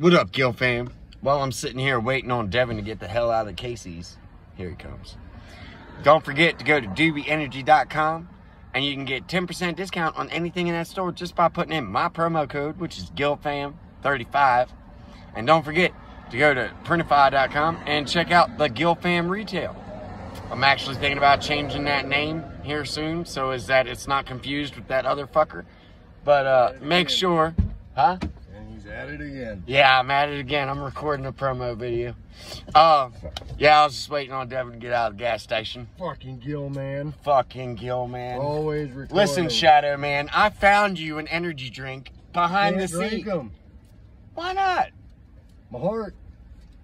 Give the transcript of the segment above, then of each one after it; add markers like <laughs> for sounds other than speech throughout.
What up, Gil fam? While I'm sitting here waiting on Devin to get the hell out of Casey's, here he comes. Don't forget to go to dubbyenergy.com and you can get 10% discount on anything in that store just by putting in my promo code, which is GillFam35. And don't forget to go to printify.com and check out the GillFam retail. I'm actually thinking about changing that name here soon so is that it's not confused with that other fucker. But uh, make sure, huh? At it again. Yeah, I'm at it again. I'm recording a promo video. Uh, yeah, I was just waiting on Devin to get out of the gas station. Fucking Gill, man. Fucking Gill, man. Always recording. Listen, Shadow, man, I found you an energy drink behind Can't the drink seat. 'em. Why not? My heart.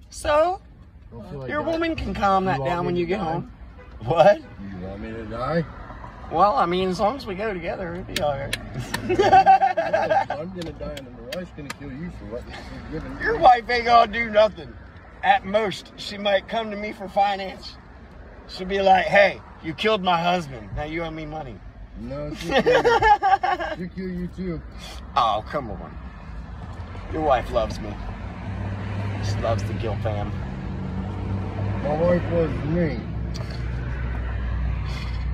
So, like your dying. woman can calm that down when you get home. What? You want me to die? Well, I mean, as long as we go together, it'll be all right. <laughs> I'm gonna die and my wife's gonna kill you for what you're giving Your wife ain't gonna do nothing. At most, she might come to me for finance. She'll be like, hey, you killed my husband. Now you owe me money. No, <laughs> she'll kill you. She'll kill you too. Oh, come on. Your wife loves me. She loves the Gill fam. My wife loves me.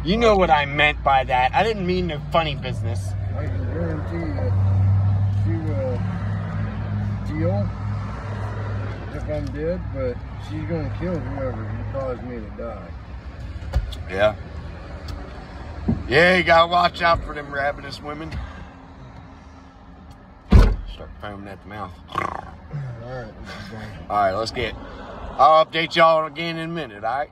You know what I meant by that. I didn't mean the funny business. I can guarantee you she will deal if I'm dead, but she's gonna kill whoever caused me to die. Yeah. Yeah, you gotta watch out for them ravenous women. Start foaming at the mouth. Alright, this is going. All right, let's get. I'll update y'all again in a minute. All right.